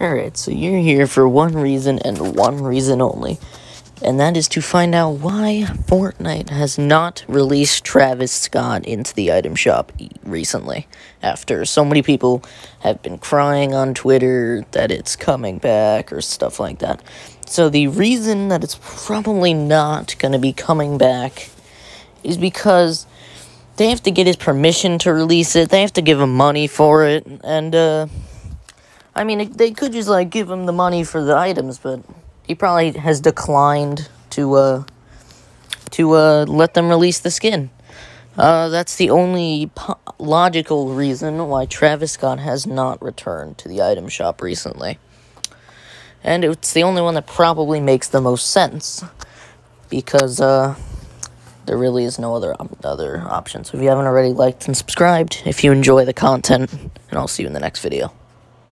Alright, so you're here for one reason and one reason only. And that is to find out why Fortnite has not released Travis Scott into the item shop recently. After so many people have been crying on Twitter that it's coming back or stuff like that. So the reason that it's probably not going to be coming back is because they have to get his permission to release it. They have to give him money for it. And, uh I mean, they could just like give him the money for the items, but he probably has declined to uh to uh let them release the skin. Uh, that's the only logical reason why Travis Scott has not returned to the item shop recently. And it's the only one that probably makes the most sense because uh there really is no other other option. So if you haven't already liked and subscribed, if you enjoy the content, and I'll see you in the next video.